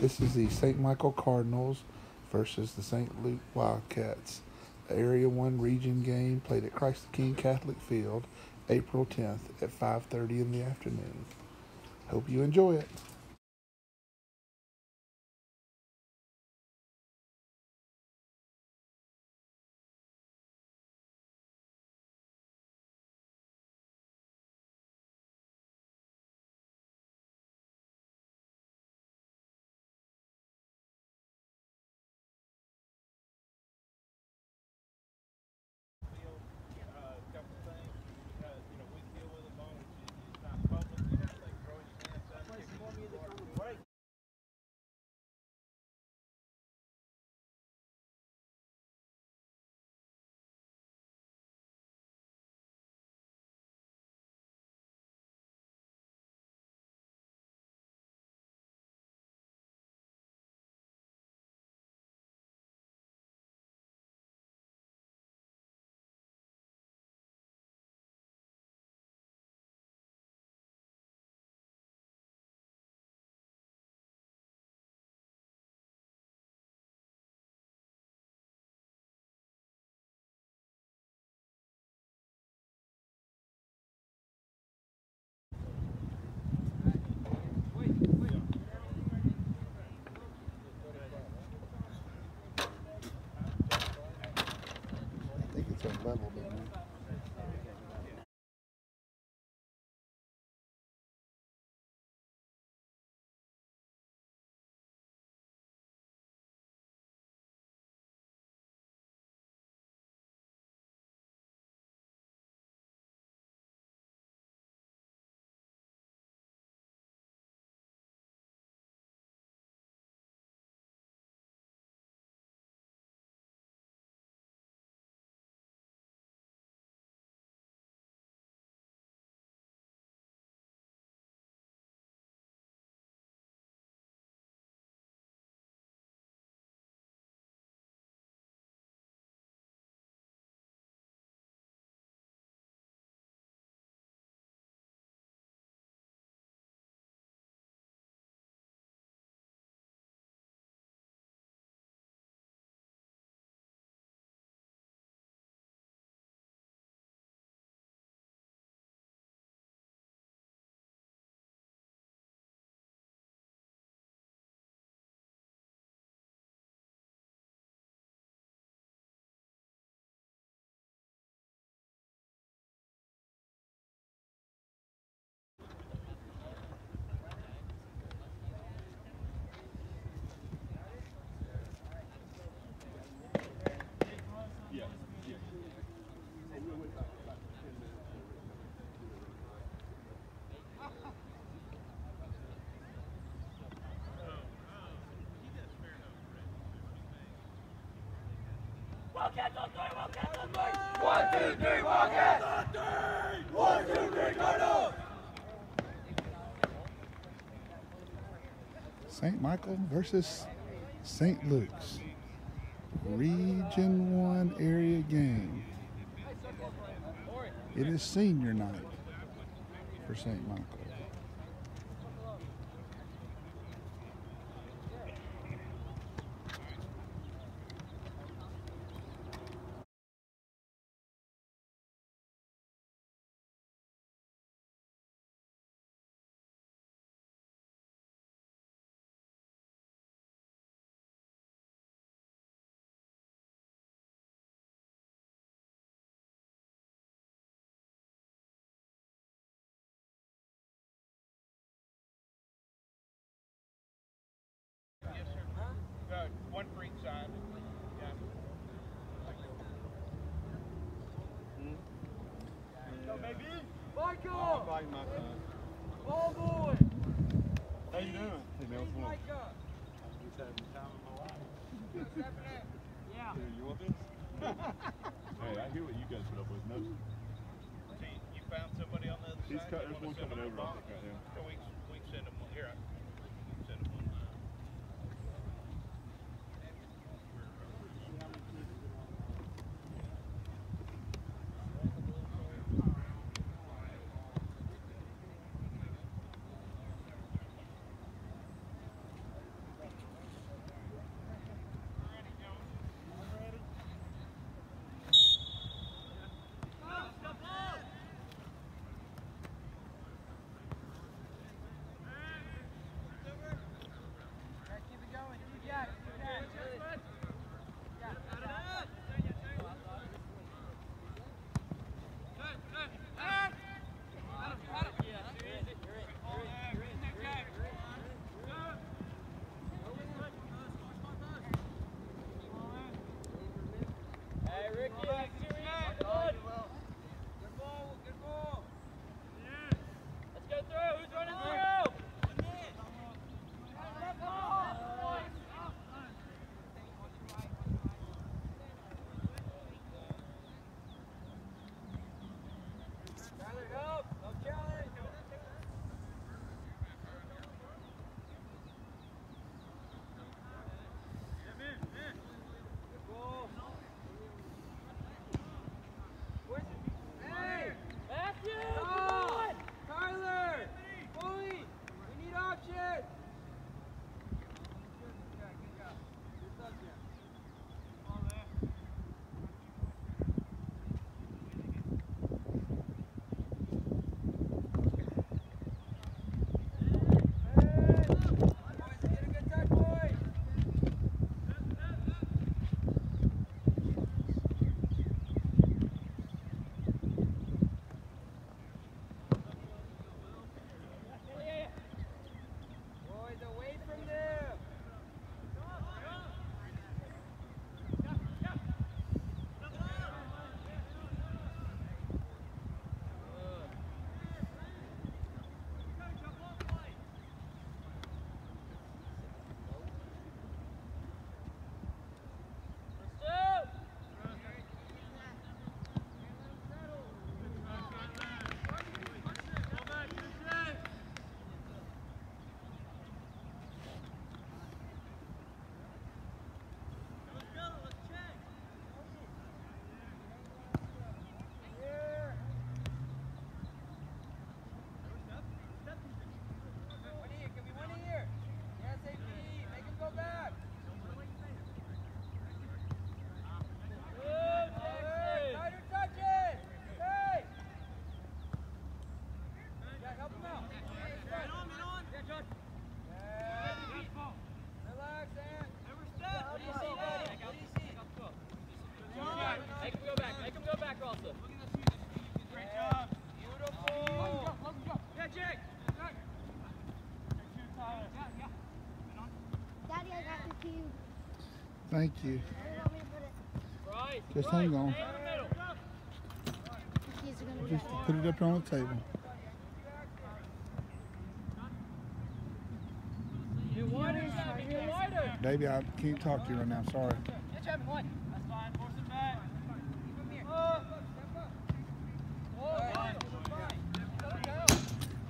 This is the St. Michael Cardinals versus the St. Luke Wildcats. The Area 1 region game played at Christ the King Catholic Field April 10th at 5.30 in the afternoon. Hope you enjoy it. St. Michael versus St. Luke's. Region 1 area game. It is senior night for St. Michael. Thank you. Just hang on. Just put it up on the table. Baby, I can't talk to you right now. Sorry.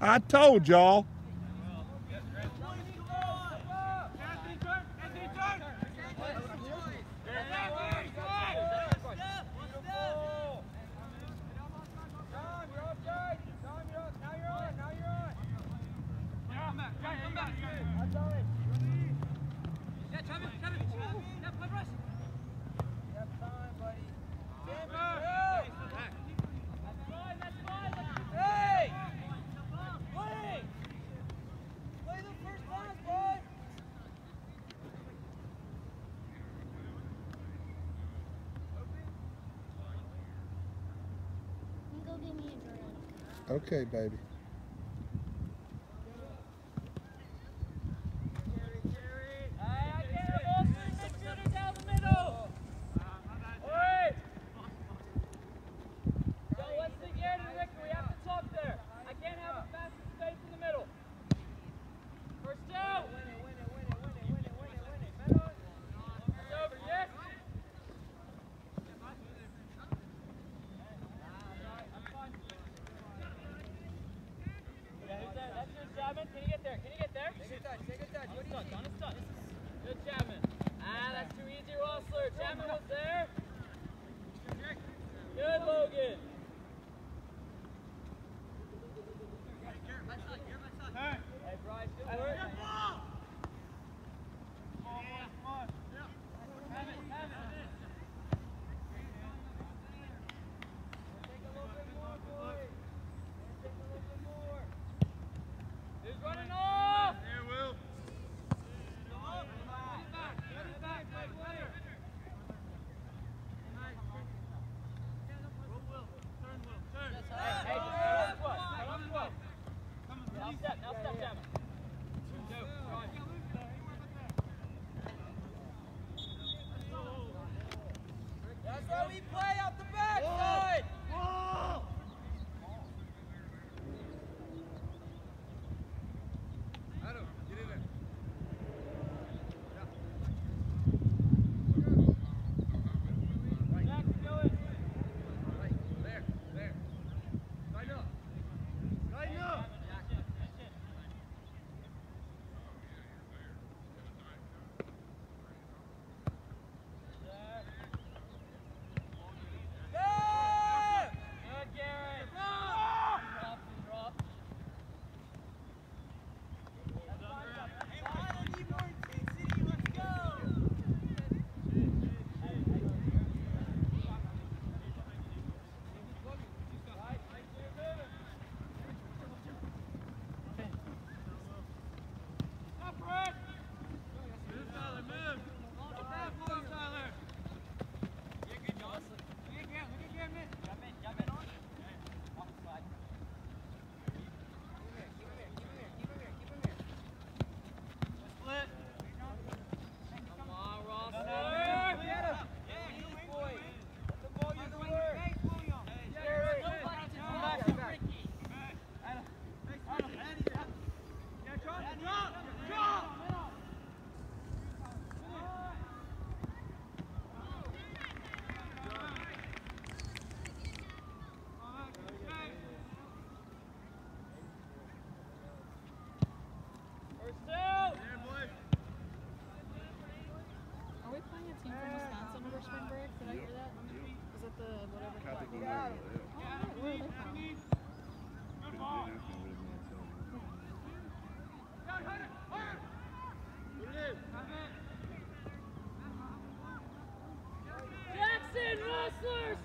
I told y'all. Okay, baby.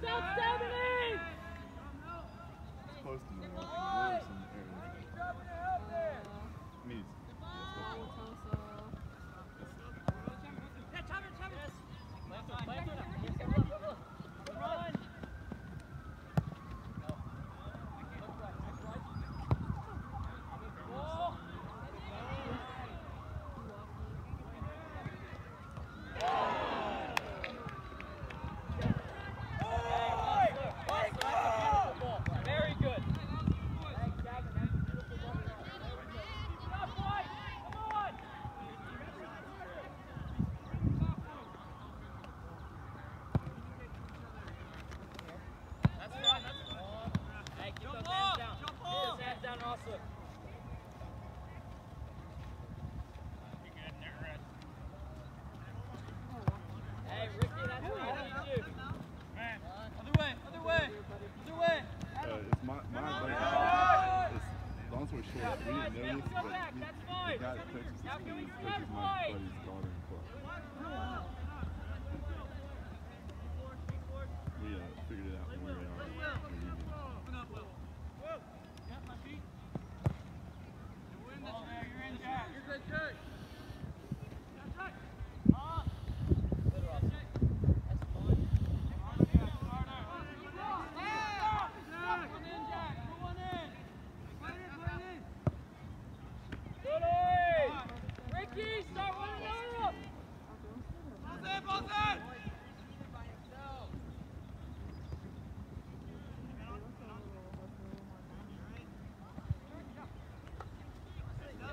Stop stabbing him!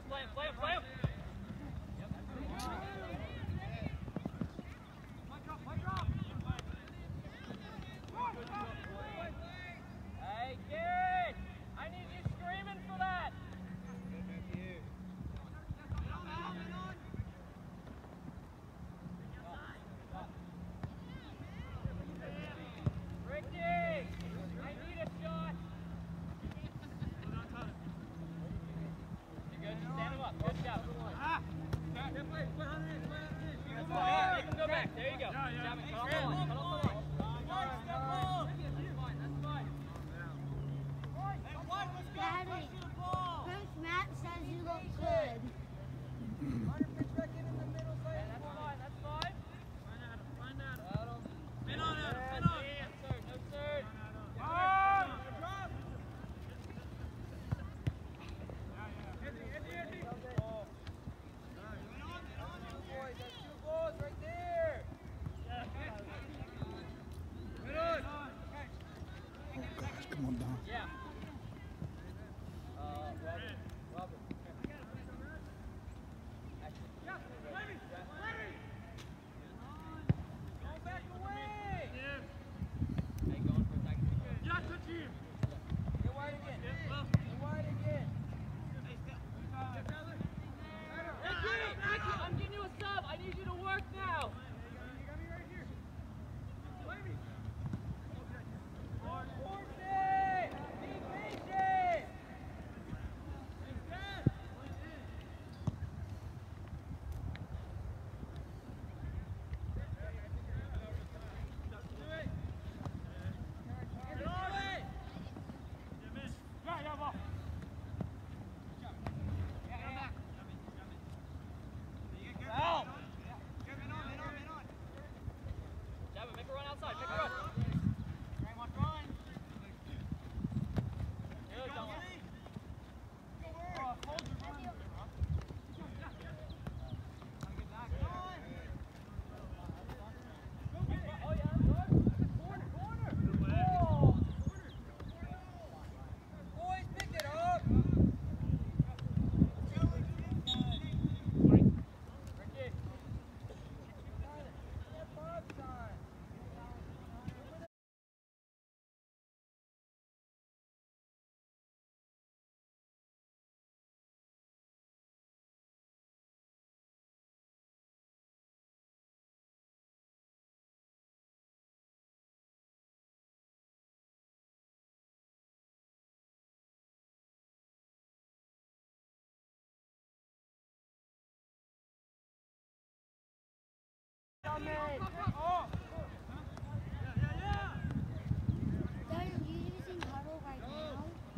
Play him, play him, play him.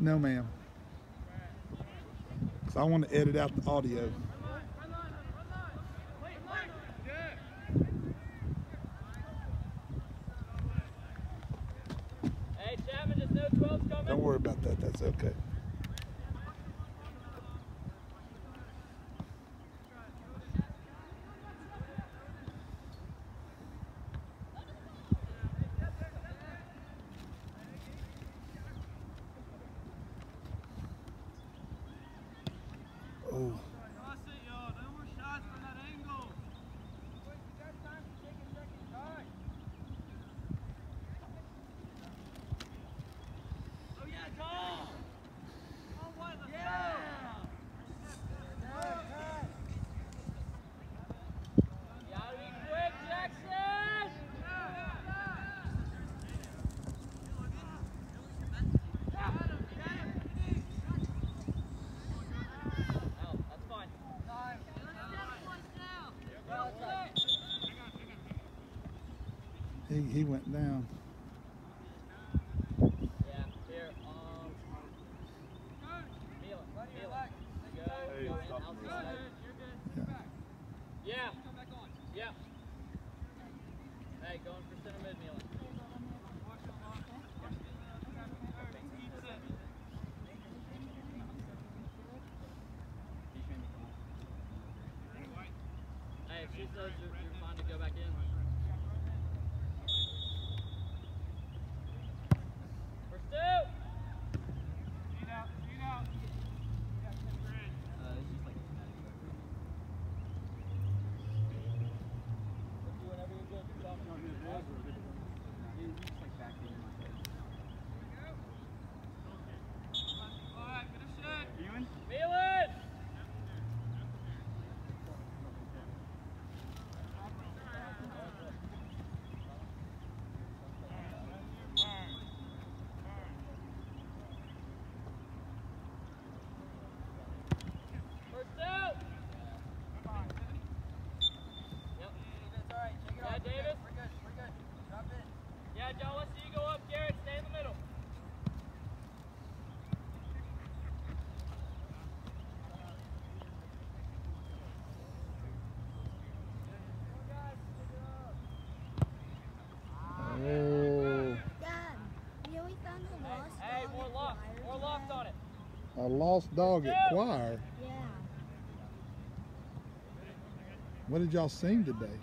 No, ma'am. Because I want to edit out the audio. Don't worry about that. That's okay. down. lost dog at choir. Yeah. What did y'all sing today?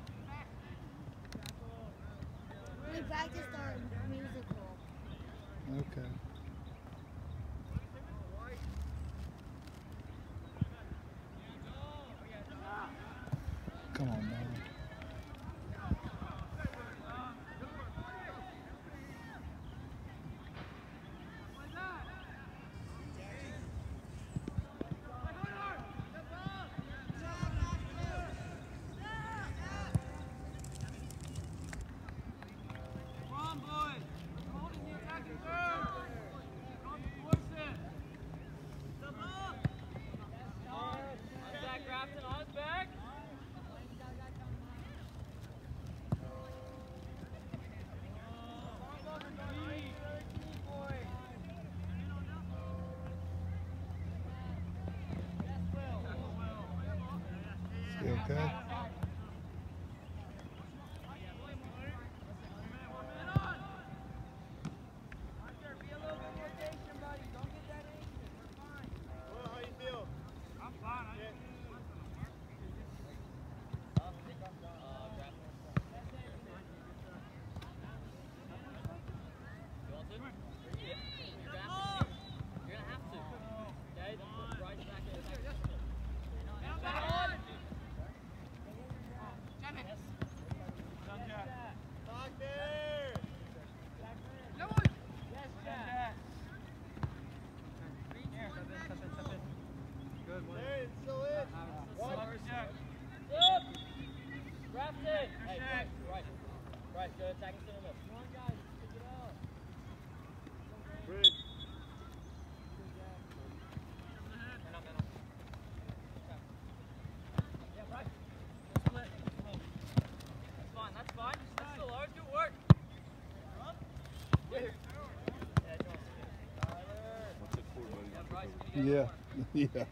yeah, yeah.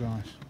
Gosh.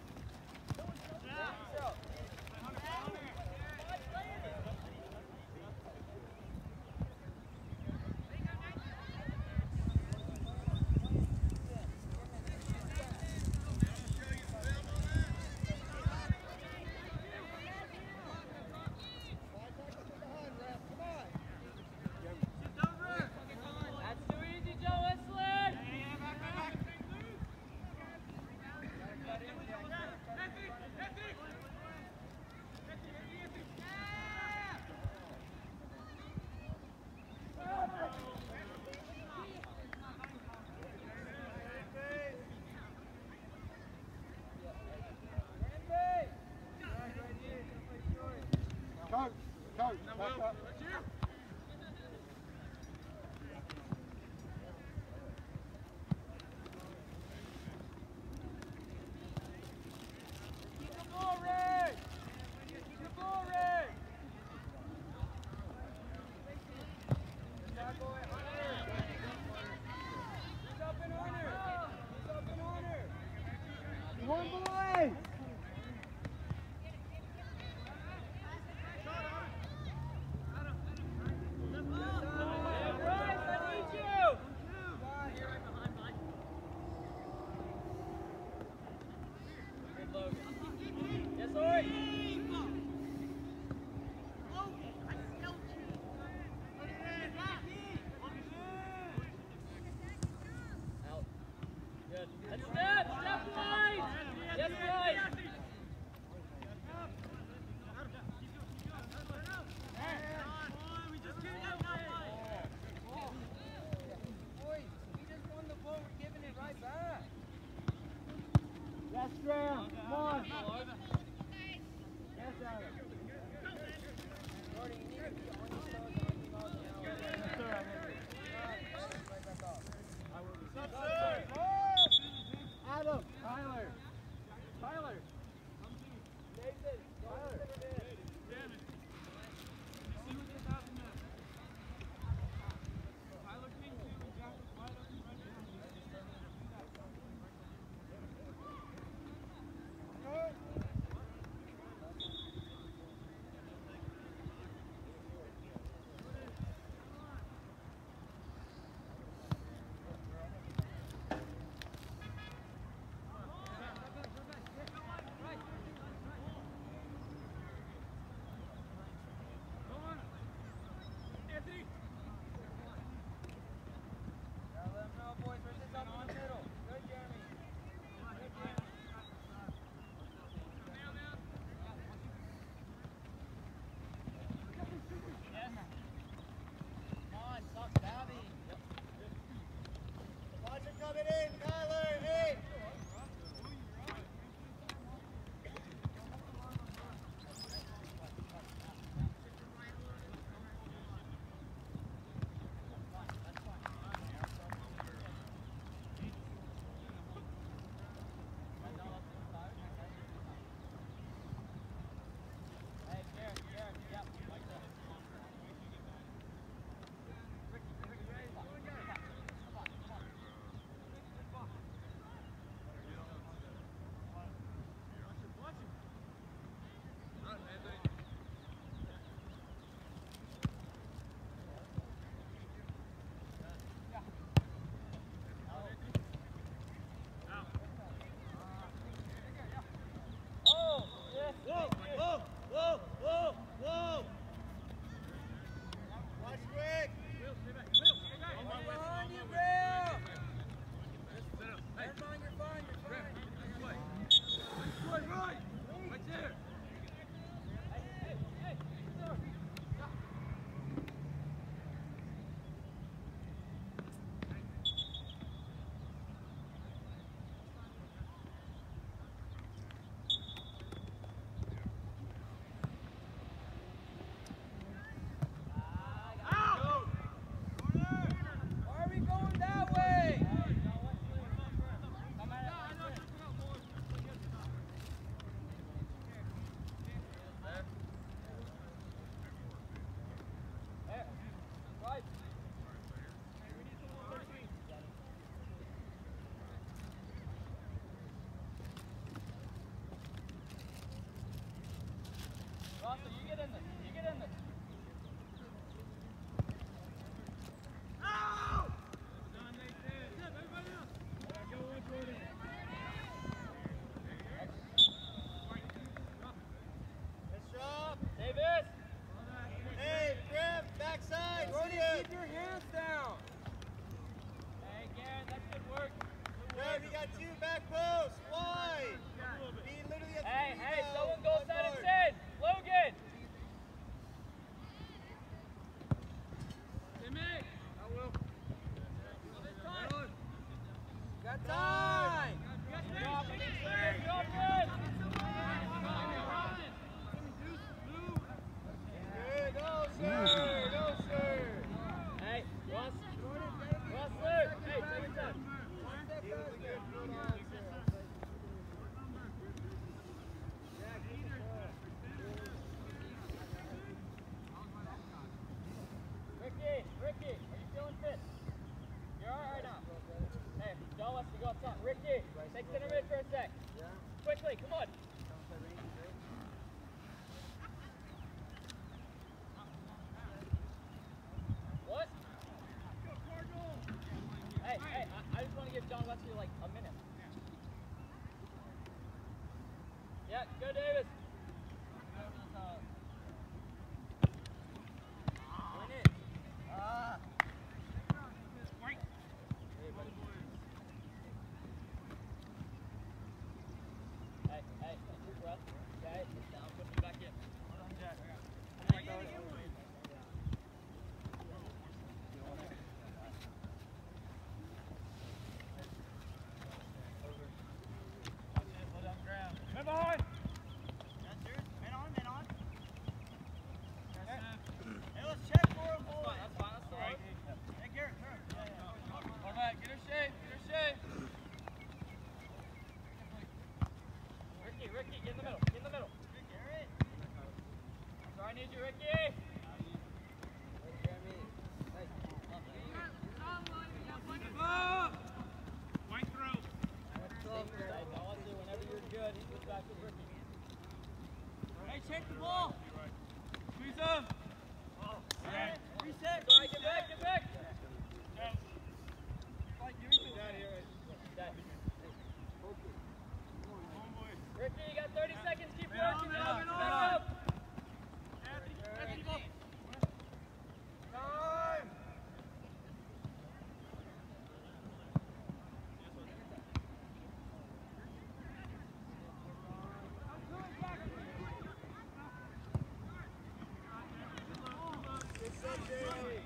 Okay.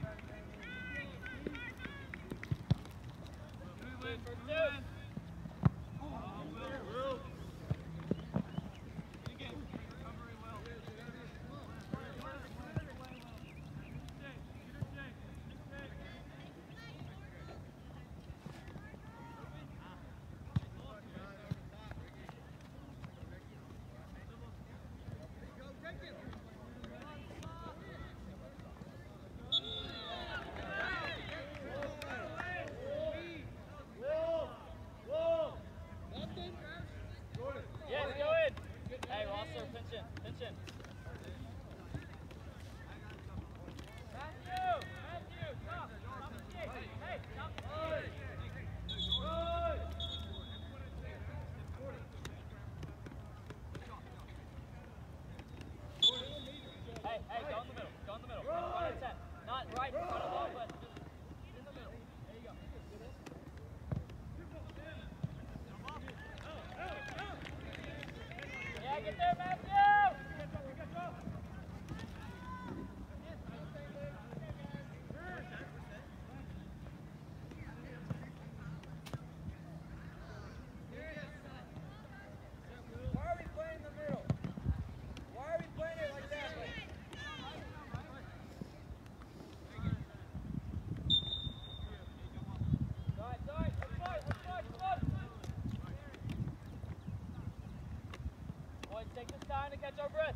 trying to catch our breath.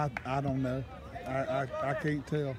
I, I don't know. I, I, I can't tell.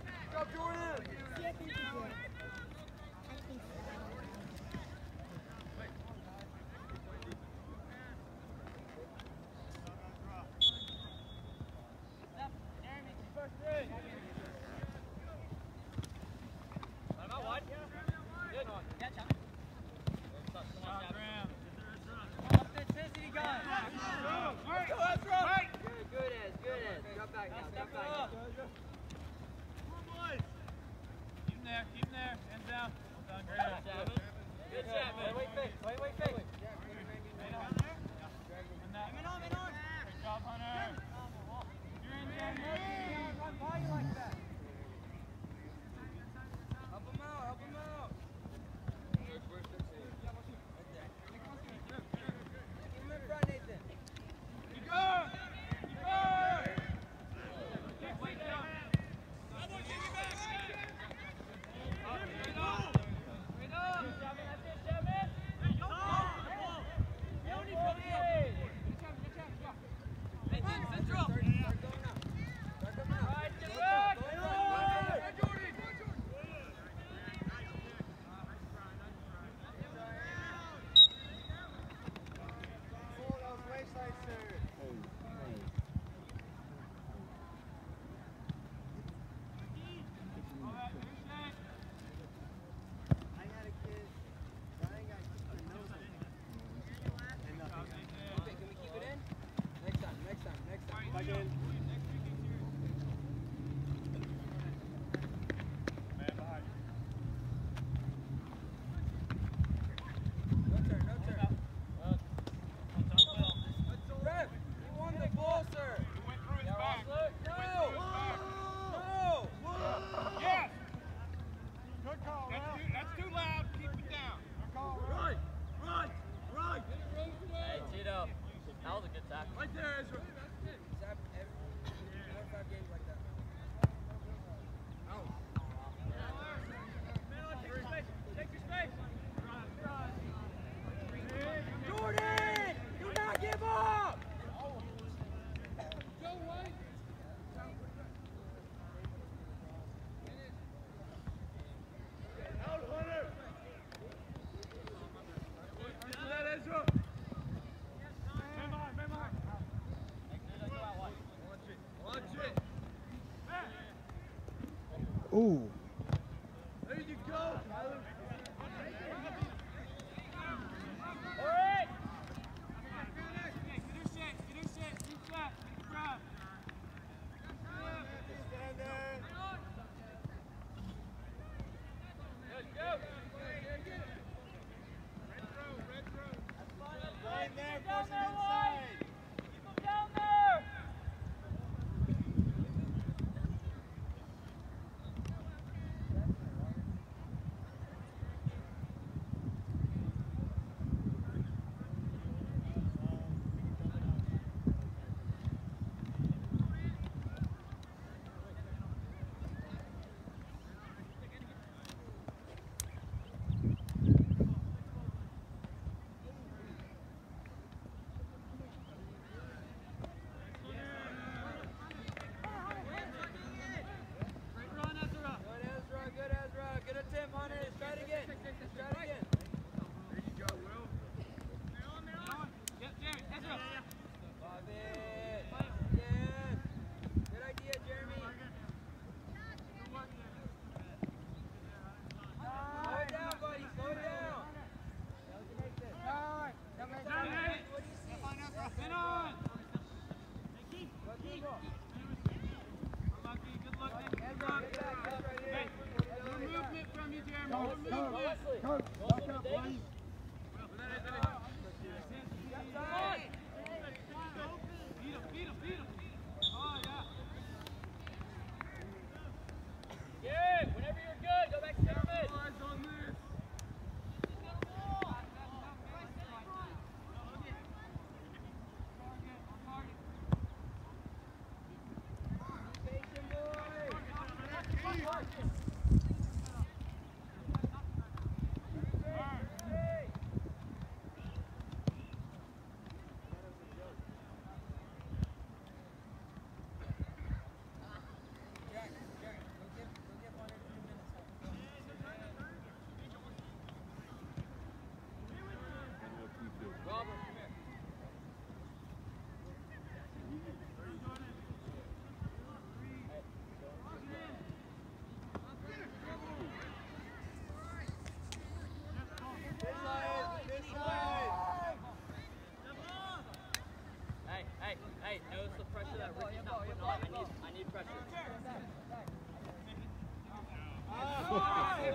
Ooh.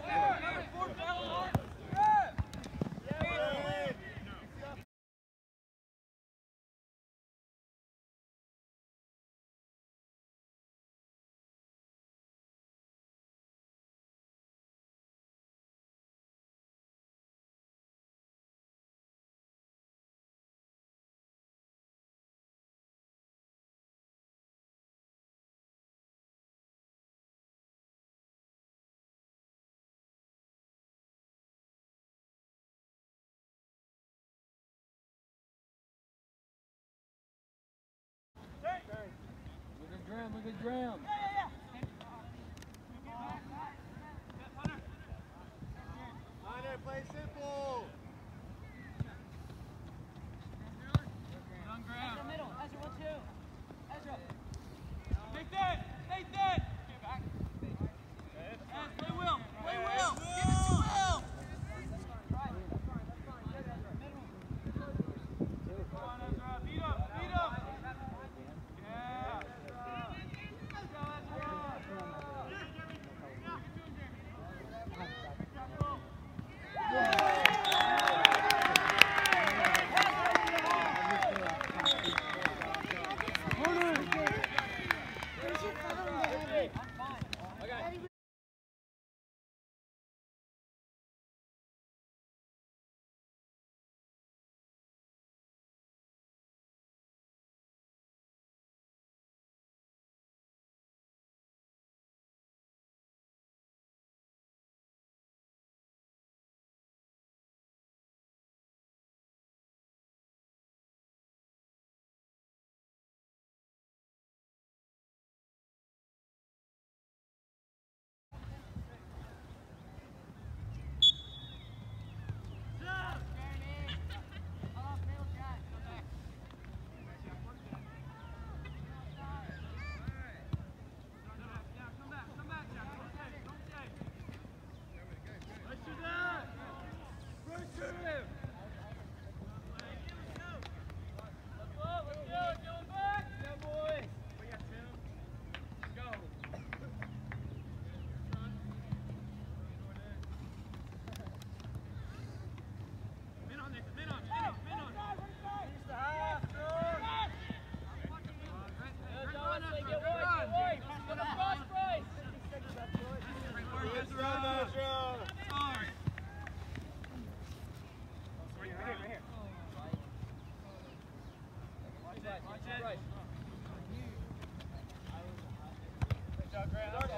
Yeah. Look at Graham, look at Graham. Hunter, play simple.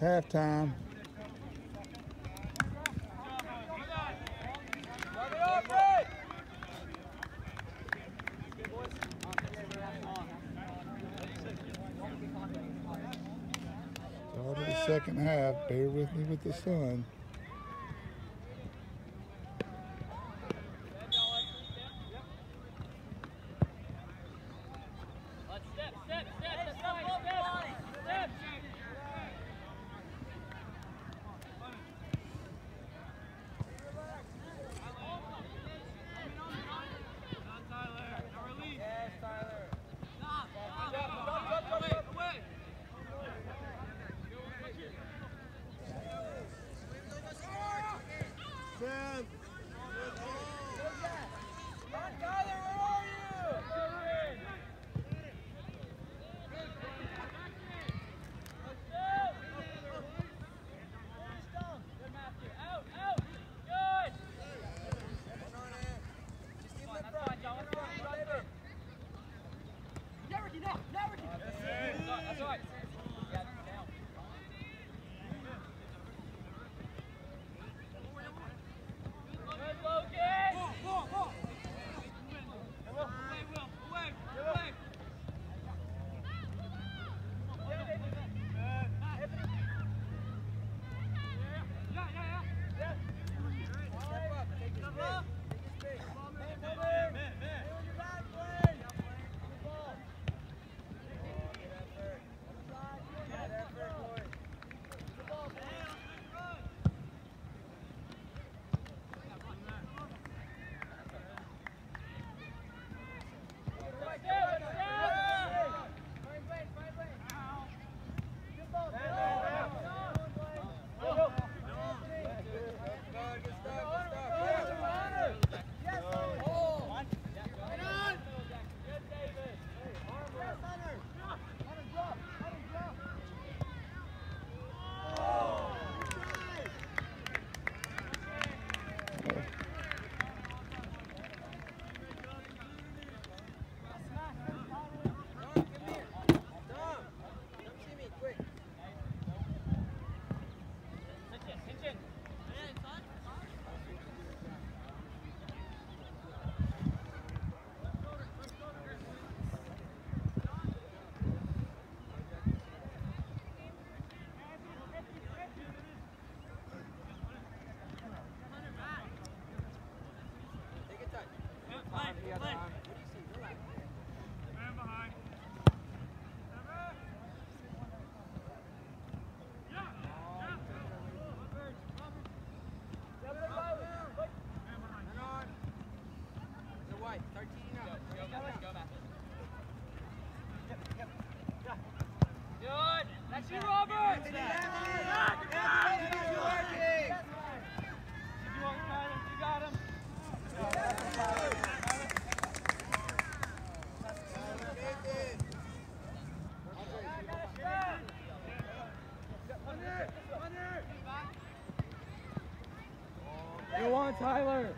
Halftime. Start of the second half. Bear with me with the sun. Tyler.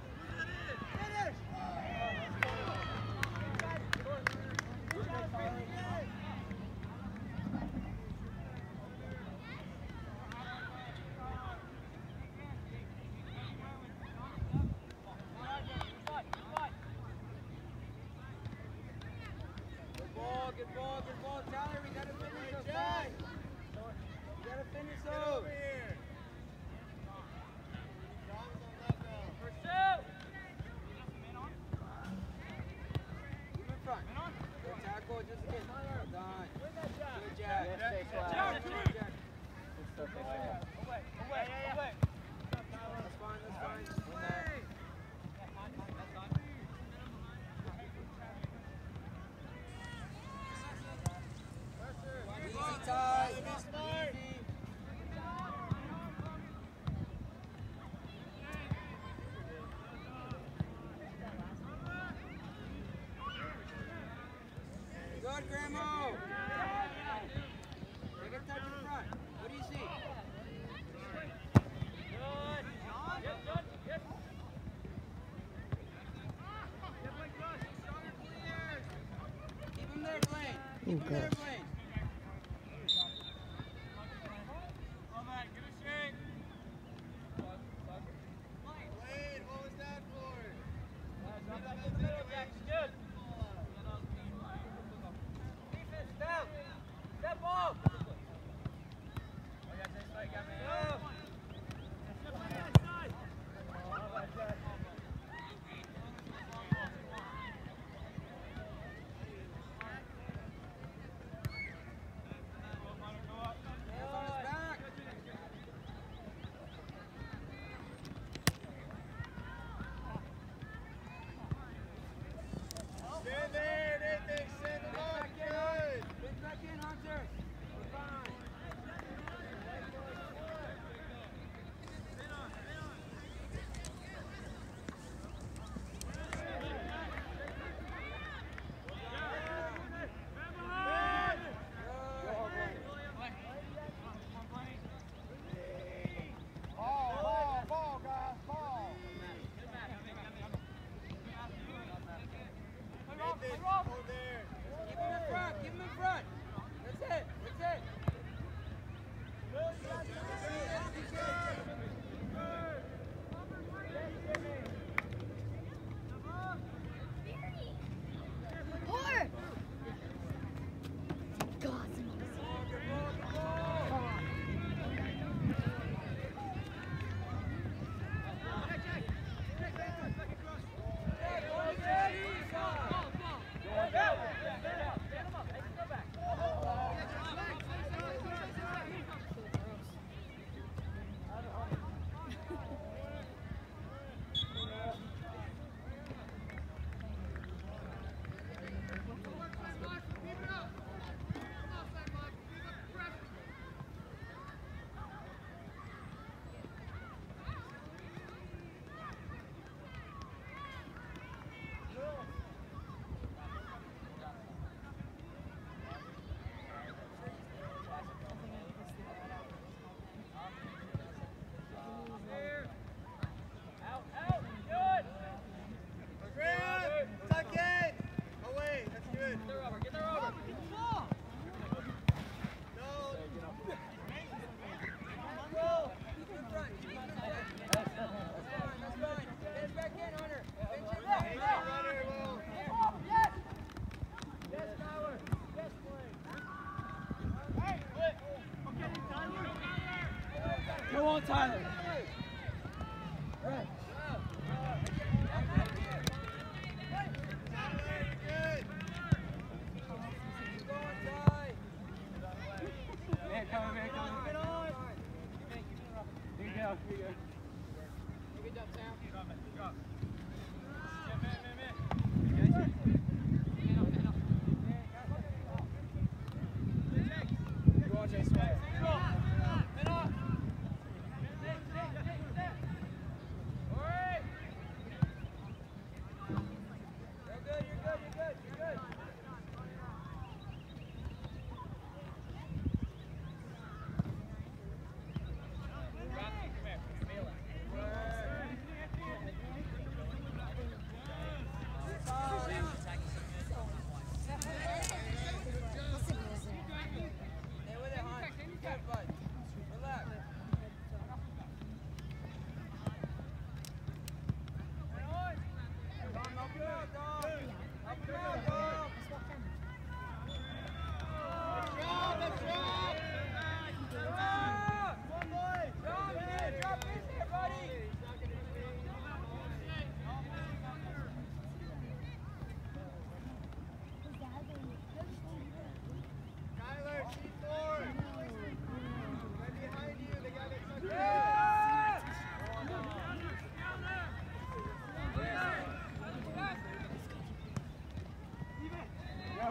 Good ball, good ball, good ball, Tyler. We gotta finish those guys. We gotta finish those. Pursue! Keep in front. Good tackle, just hit. Well done. Good Jack. Jack, Jack. That's fine, that's fine. Win that. Easy, Ty. Easy. Good, Grandma. Take a touch in front. What do you see? Good. Yes, good. Yes. Keep him there, There, Good. Defense, down. Step off. Go. Hands on his back. Stand there, Nathan. Stand Get along. back in, Hunter. Get back in, Hunter. We're fine. Ball, ball, ball, guys. Ball. Nathan, go there. Keep him in front. Keep him in front. That's it. That's it. Or. God, Out, out. Good. Graham, tuck in. Away. That's good. Get there, Robert. Get there, Robert. No. Keep him in front. Keep him in front. That's fine. That's fine. Hands back in, Hunter. Pinch it back. Easy, runner. Will. Go on, Tyler. Good. Keep going, Ty. Man, come on, man, come on. Here you go. Here you go. Good job, Sam. Go on, Jay Sweat. You're good, you're good, you're good, you're good. Stay with it, hon. Good, bud. Relax. Dom, help him out, Dom. Help him out, Dom. Dom! Dom, man, drop in there, buddy. Tyler, sheet four. Right behind you, the guy that's yeah!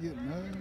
getting ugly.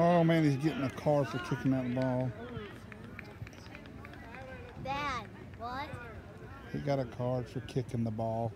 Oh man, he's getting a card for kicking that ball. Dad, what? He got a card for kicking the ball.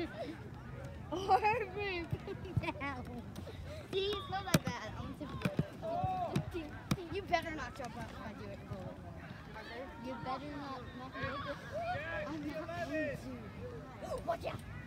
or not You better not jump it. You better not. I'm not going to. Watch out.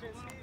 Cheers.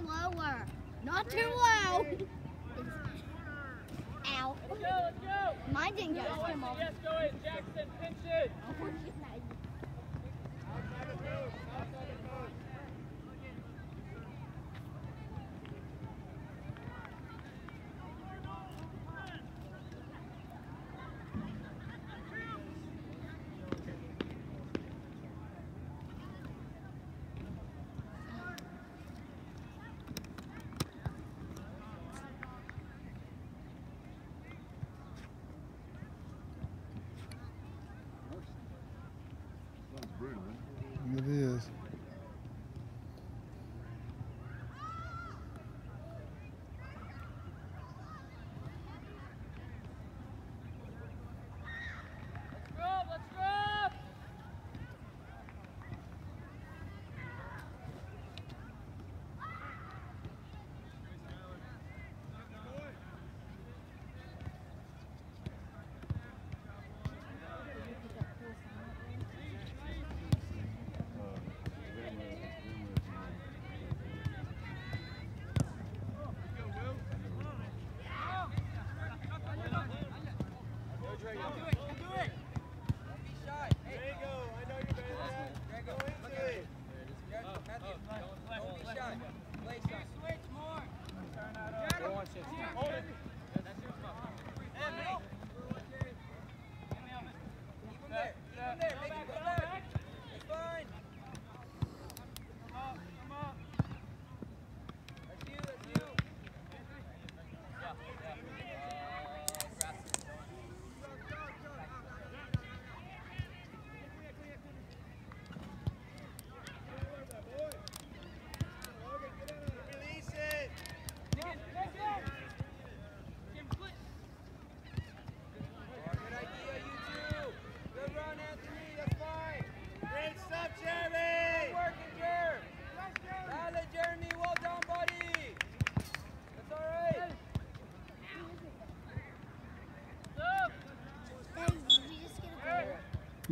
lower. Not too low. Out. Let's go, let's go. Mine didn't go. Yes, go in. Jackson, pinch it. Oh,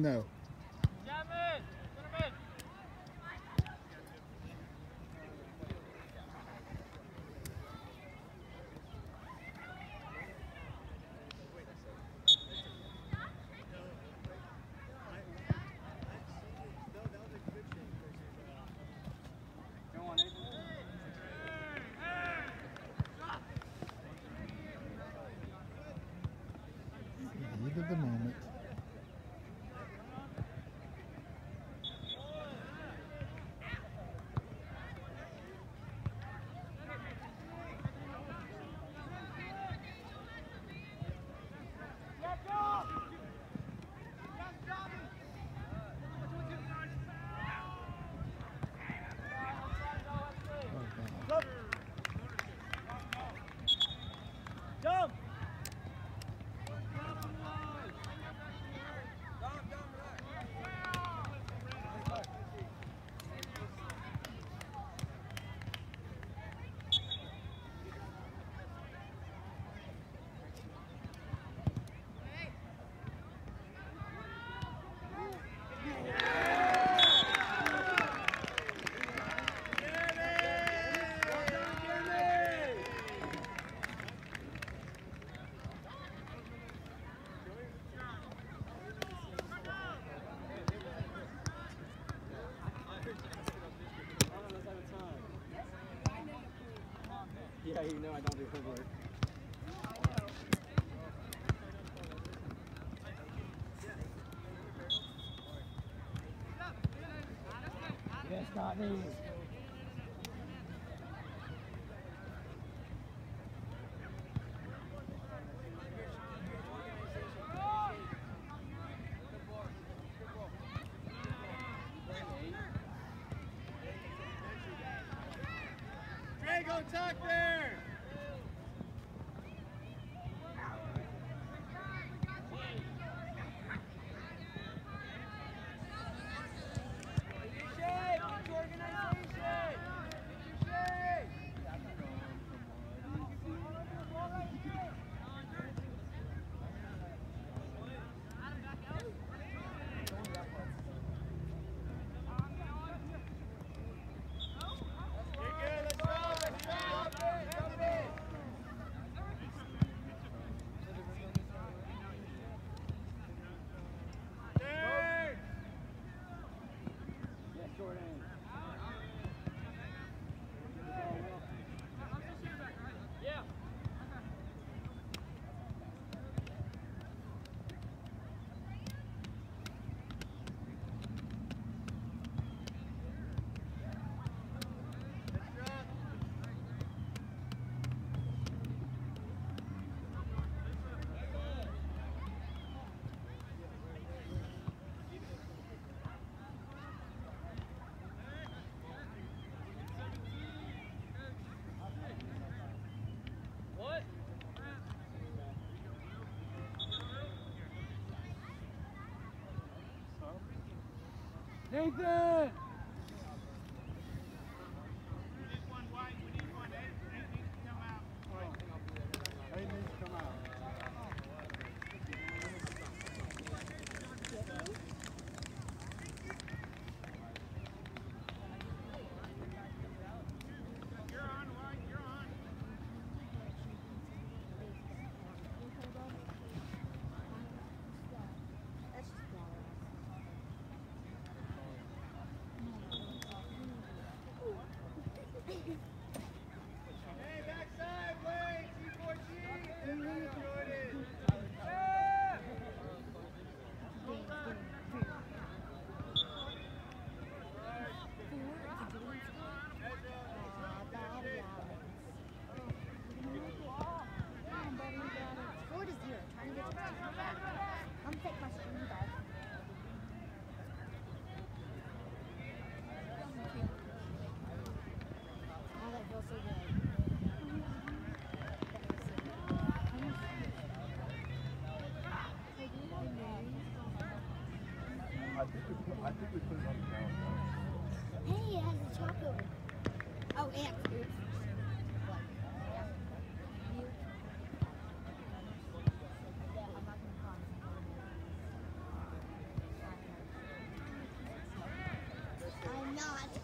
No. Vale. Drago! Nathan! not.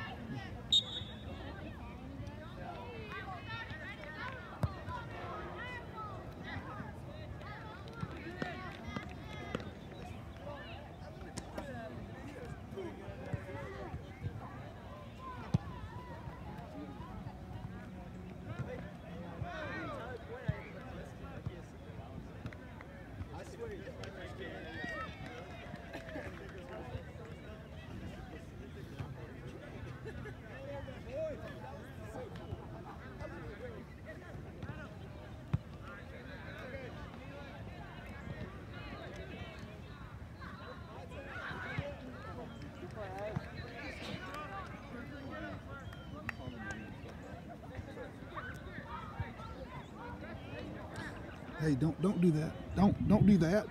do that. Don't don't do that.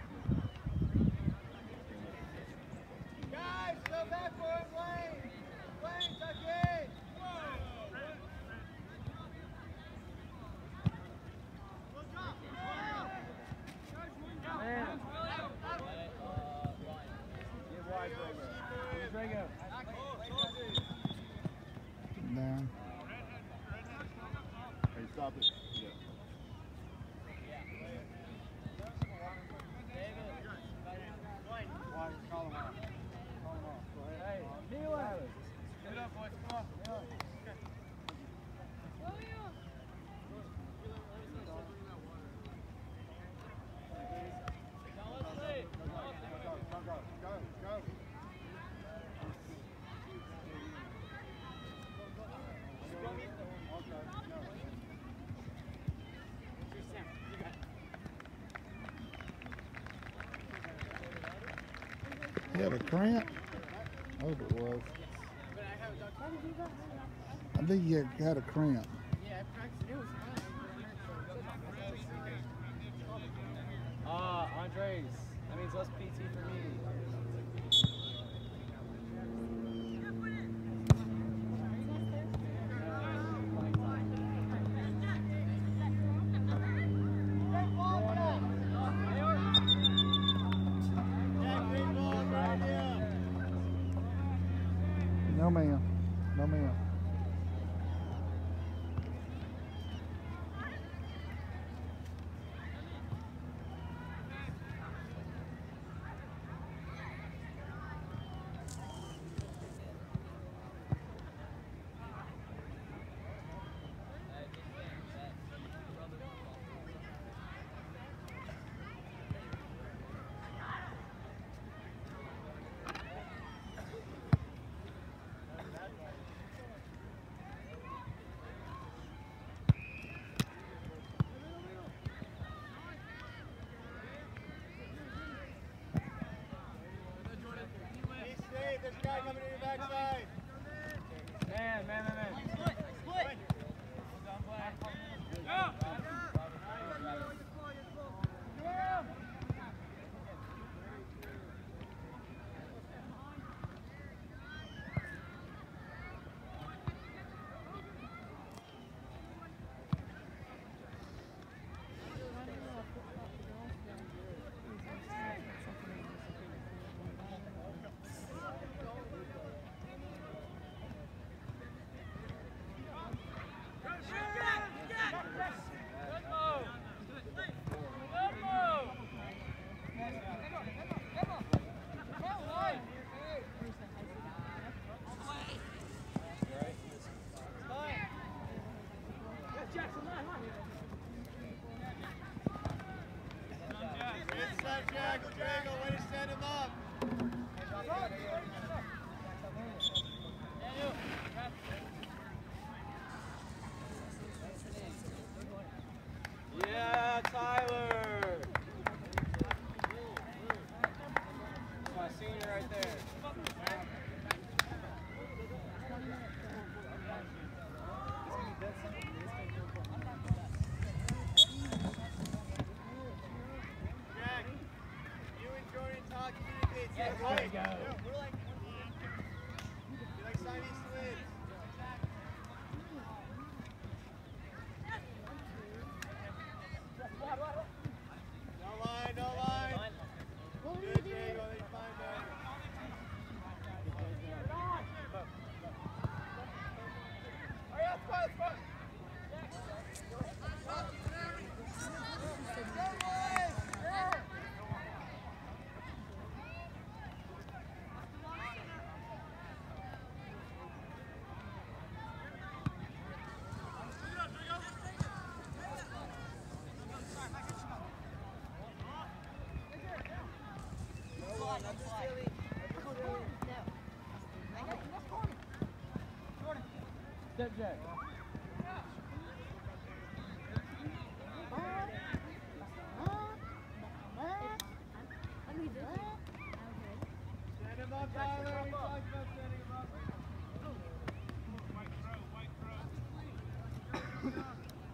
cramp? I hope it was. I think he had a cramp. zigzag.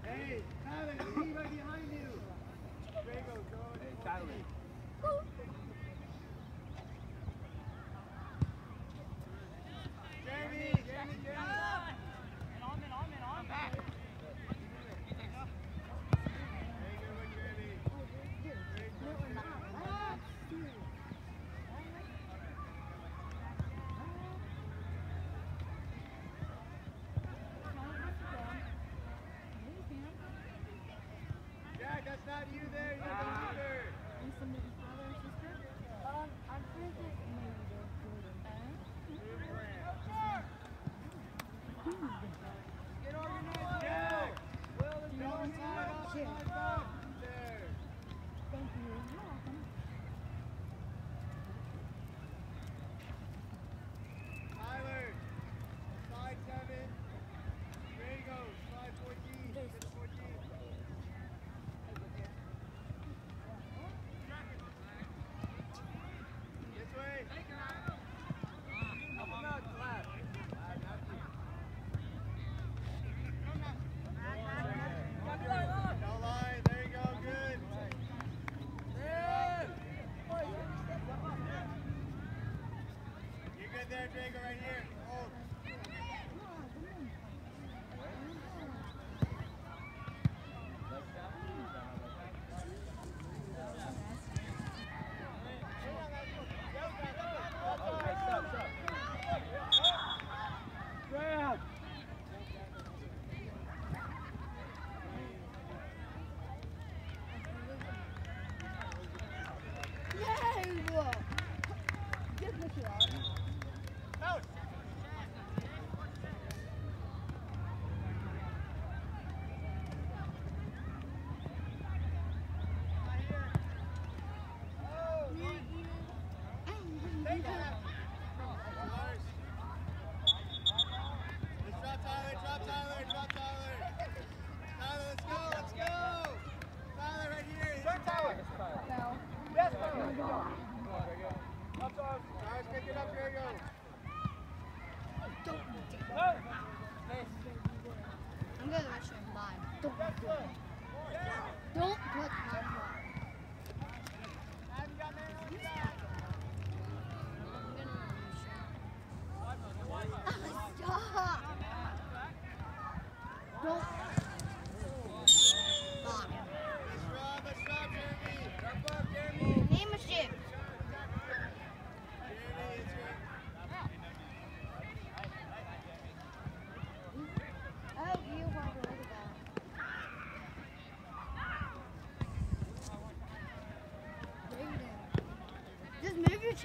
Hey, Tyler, leave right behind you. Drago, go. Hey, Tyler. there, Drago, right here.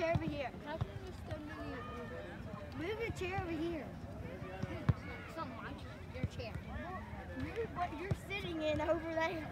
chair over here. Move your chair over here. Something like. Your chair. Move what you're sitting in over there.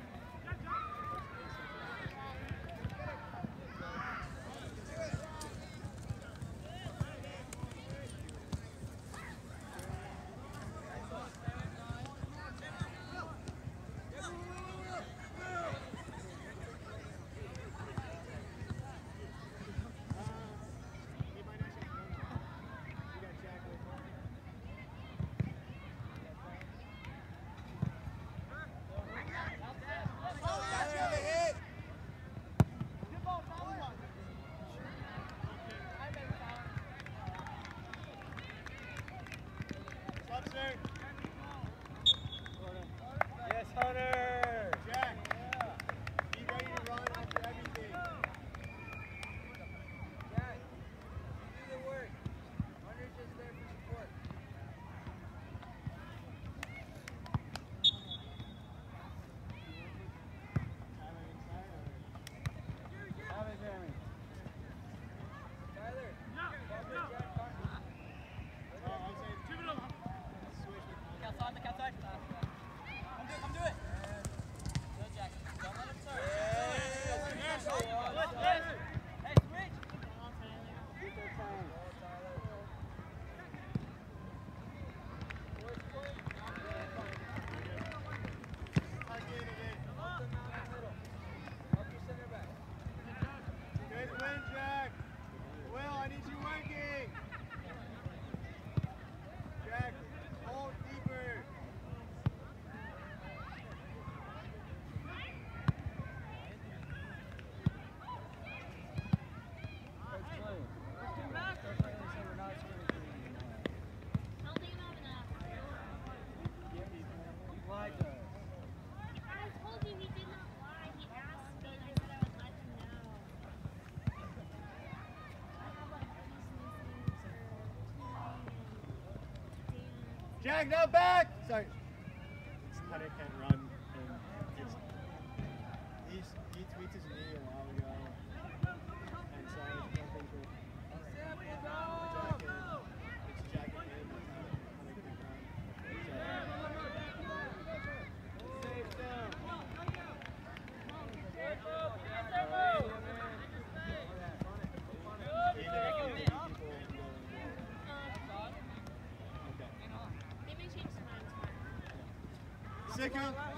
Jack, now back! Sorry. Second.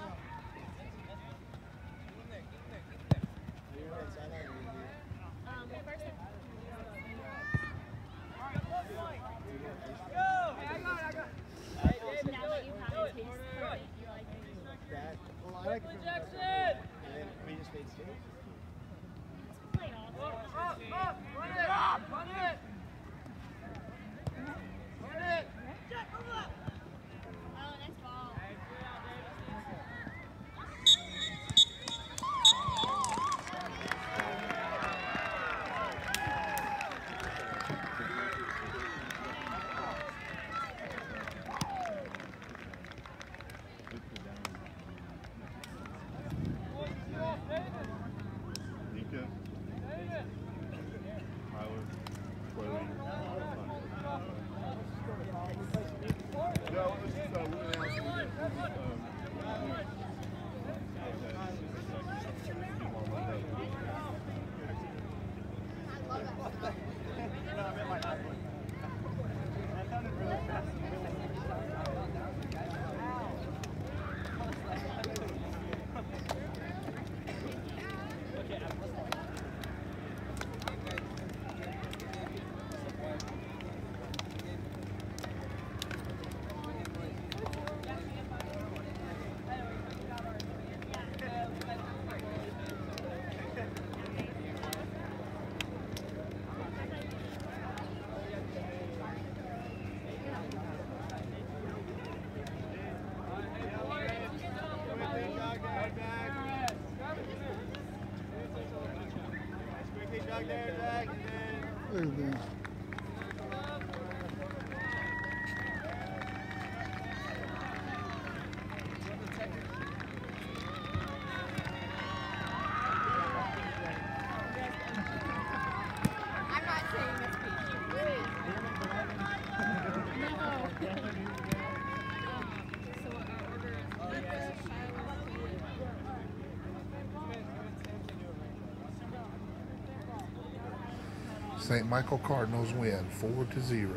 St. Michael Cardinals win 4 to 0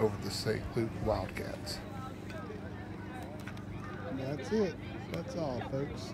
over the St. Luke Wildcats. That's it. That's all, folks.